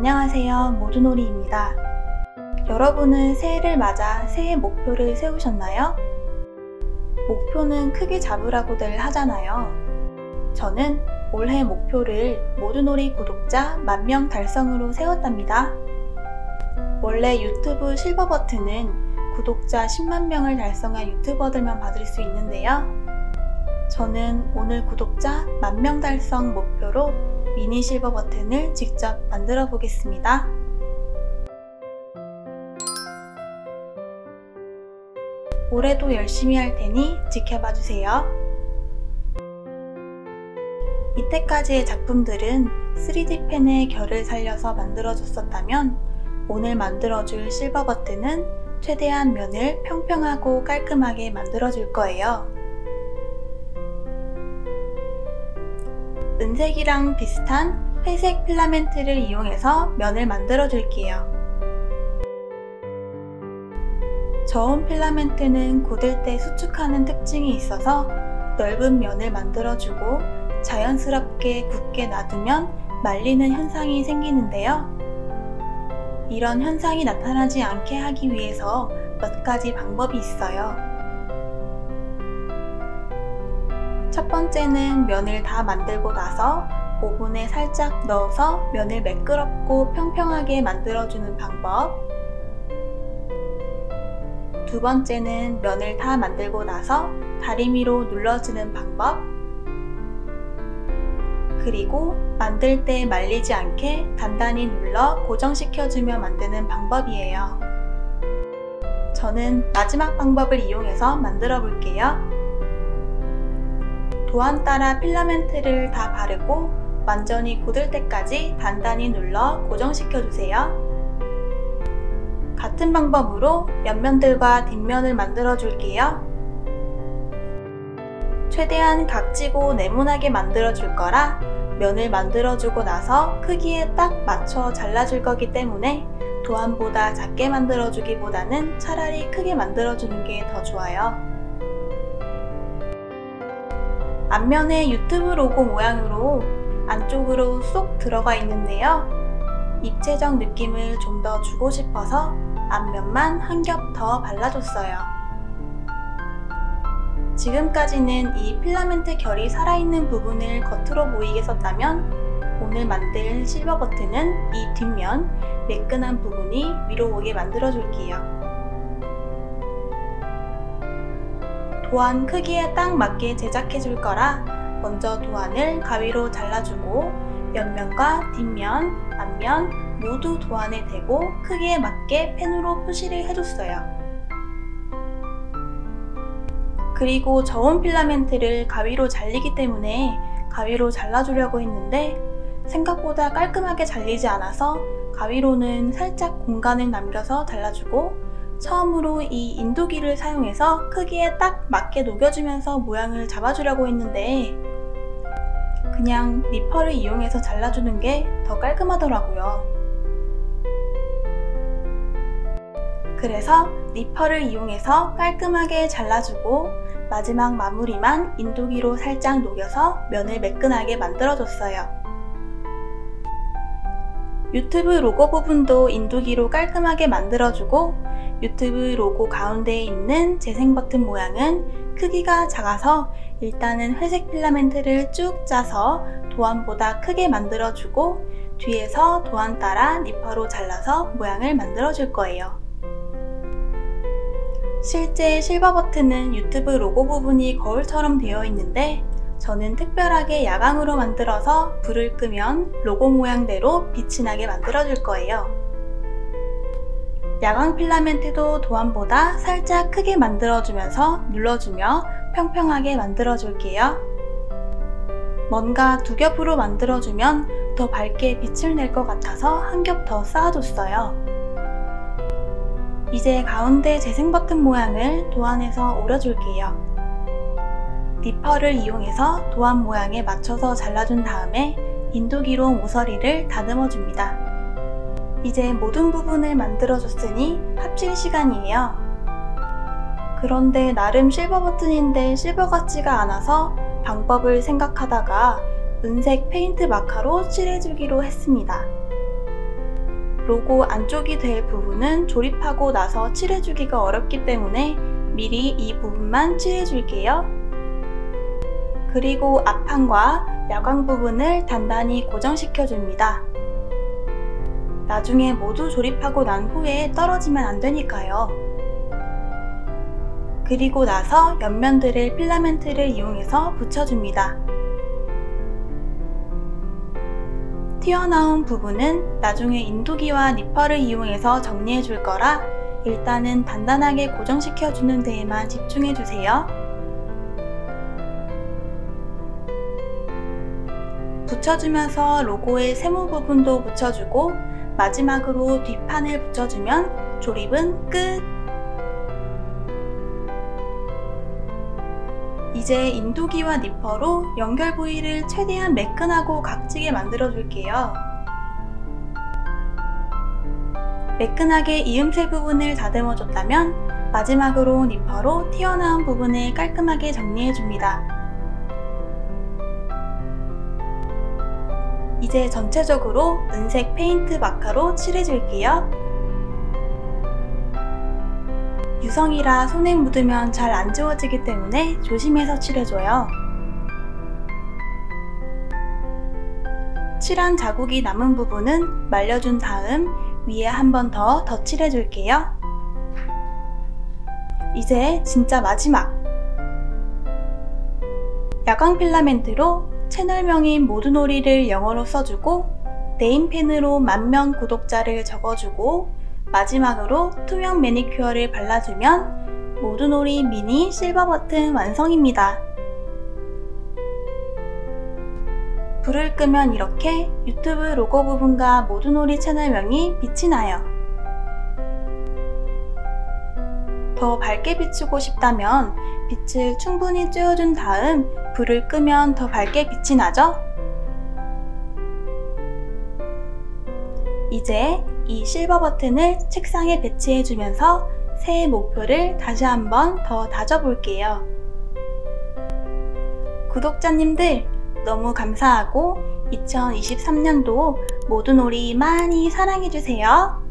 안녕하세요. 모두놀이입니다. 여러분은 새해를 맞아 새해 목표를 세우셨나요? 목표는 크게 잡으라고들 하잖아요. 저는 올해 목표를 모두놀이 구독자 만명 달성으로 세웠답니다. 원래 유튜브 실버 버튼은 구독자 10만 명을 달성한 유튜버들만 받을 수 있는데요. 저는 오늘 구독자 만명 달성 목표로 미니 실버 버튼을 직접 만들어 보겠습니다. 올해도 열심히 할 테니 지켜봐 주세요. 이때까지의 작품들은 3D 펜의 결을 살려서 만들어줬었다면 오늘 만들어줄 실버 버튼은 최대한 면을 평평하고 깔끔하게 만들어줄 거예요. 은색이랑 비슷한 회색 필라멘트를 이용해서 면을 만들어 줄게요. 저온 필라멘트는 굳을 때 수축하는 특징이 있어서 넓은 면을 만들어주고 자연스럽게 굳게 놔두면 말리는 현상이 생기는데요. 이런 현상이 나타나지 않게 하기 위해서 몇 가지 방법이 있어요. 첫 번째는 면을 다 만들고 나서 오븐에 살짝 넣어서 면을 매끄럽고 평평하게 만들어주는 방법. 두 번째는 면을 다 만들고 나서 다리미로 눌러주는 방법. 그리고 만들 때 말리지 않게 단단히 눌러 고정시켜주며 만드는 방법이에요. 저는 마지막 방법을 이용해서 만들어 볼게요. 도안 따라 필라멘트를 다 바르고 완전히 굳을 때까지 단단히 눌러 고정시켜 주세요. 같은 방법으로 옆면들과 뒷면을 만들어 줄게요. 최대한 각지고 네모나게 만들어 줄 거라 면을 만들어 주고 나서 크기에 딱 맞춰 잘라 줄 거기 때문에 도안보다 작게 만들어 주기보다는 차라리 크게 만들어 주는 게 더 좋아요. 앞면에 유튜브 로고 모양으로 안쪽으로 쏙 들어가 있는데요. 입체적 느낌을 좀 더 주고 싶어서 앞면만 한 겹 더 발라줬어요. 지금까지는 이 필라멘트 결이 살아있는 부분을 겉으로 보이게 썼다면 오늘 만들 실버 버튼은 이 뒷면 매끈한 부분이 위로 오게 만들어 줄게요. 도안 크기에 딱 맞게 제작해 줄 거라 먼저 도안을 가위로 잘라주고 옆면과 뒷면, 앞면 모두 도안에 대고 크기에 맞게 펜으로 표시를 해줬어요. 그리고 저온 필라멘트를 가위로 잘리기 때문에 가위로 잘라주려고 했는데 생각보다 깔끔하게 잘리지 않아서 가위로는 살짝 공간을 남겨서 잘라주고 처음으로 이 인도기를 사용해서 크기에 딱 맞게 녹여주면서 모양을 잡아주려고 했는데 그냥 니퍼를 이용해서 잘라주는 게 더 깔끔하더라고요. 그래서 니퍼를 이용해서 깔끔하게 잘라주고 마지막 마무리만 인도기로 살짝 녹여서 면을 매끈하게 만들어줬어요. 유튜브 로고 부분도 인도기로 깔끔하게 만들어주고 유튜브 로고 가운데에 있는 재생 버튼 모양은 크기가 작아서 일단은 회색 필라멘트를 쭉 짜서 도안보다 크게 만들어주고 뒤에서 도안 따라 니퍼로 잘라서 모양을 만들어줄 거예요. 실제 실버 버튼은 유튜브 로고 부분이 거울처럼 되어 있는데 저는 특별하게 야광으로 만들어서 불을 끄면 로고 모양대로 빛이 나게 만들어줄 거예요. 야광 필라멘트도 도안보다 살짝 크게 만들어주면서 눌러주며 평평하게 만들어줄게요. 뭔가 두 겹으로 만들어주면 더 밝게 빛을 낼 것 같아서 한 겹 더 쌓아줬어요. 이제 가운데 재생 버튼 모양을 도안에서 오려줄게요. 니퍼를 이용해서 도안 모양에 맞춰서 잘라준 다음에 인도기로 모서리를 다듬어 줍니다. 이제 모든 부분을 만들어줬으니 합칠 시간이에요. 그런데 나름 실버 버튼인데 실버 같지가 않아서 방법을 생각하다가 은색 페인트 마카로 칠해주기로 했습니다. 로고 안쪽이 될 부분은 조립하고 나서 칠해주기가 어렵기 때문에 미리 이 부분만 칠해줄게요. 그리고 앞판과 야광 부분을 단단히 고정시켜줍니다. 나중에 모두 조립하고 난 후에 떨어지면 안 되니까요. 그리고 나서 옆면들을 필라멘트를 이용해서 붙여줍니다. 튀어나온 부분은 나중에 인두기와 니퍼를 이용해서 정리해 줄 거라 일단은 단단하게 고정시켜 주는 데에만 집중해 주세요. 붙여주면서 로고의 세모 부분도 붙여주고 마지막으로 뒷판을 붙여주면 조립은 끝! 이제 인두기와 니퍼로 연결 부위를 최대한 매끈하고 각지게 만들어 줄게요. 매끈하게 이음새 부분을 다듬어 줬다면 마지막으로 니퍼로 튀어나온 부분을 깔끔하게 정리해 줍니다. 이제 전체적으로 은색 페인트 마카로 칠해줄게요. 유성이라 손에 묻으면 잘 안 지워지기 때문에 조심해서 칠해줘요. 칠한 자국이 남은 부분은 말려준 다음 위에 한 번 더 덧칠해줄게요. 이제 진짜 마지막! 야광 필라멘트로 채널명인 모두놀이를 영어로 써주고 네임펜으로 만명 구독자를 적어주고 마지막으로 투명 매니큐어를 발라주면 모두놀이 미니 실버 버튼 완성입니다. 불을 끄면 이렇게 유튜브 로고 부분과 모두놀이 채널명이 빛이 나요. 더 밝게 비추고 싶다면 빛을 충분히 쬐어준 다음 불을 끄면 더 밝게 빛이 나죠? 이제 이 실버 버튼을 책상에 배치해주면서 새해 목표를 다시 한번 더 다져볼게요. 구독자님들 너무 감사하고 2023년도 모든 놀이 많이 사랑해주세요.